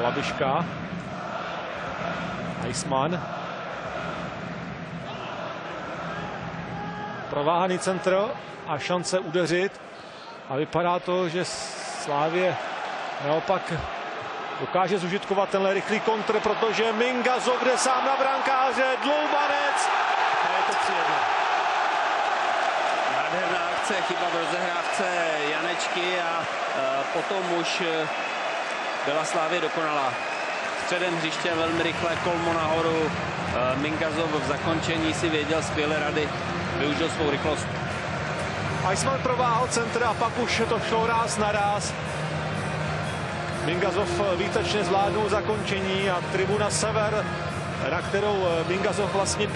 Labiška. Eisman. Prováhaný centr a šance udeřit. A vypadá to, že Slávě naopak dokáže zužitkovat tenhle rychlý kontr, protože Mingazov jde sám na brankáře, dloubanec a je to 3 Nádherná akce, chyba v rozehrávce Janečky a e, potom už e, byla Slávě dokonalá. Středem hřiště velmi rychle, kolmo nahoru, e, Mingazov v zakončení si věděl skvěle rady, využil svou rychlost. Eisman prováhal centr a pak už to šlo ráz na ráz. Mingazov výtečně zvládnul zakončení a tribuna Sever, na kterou Mingazov vlastně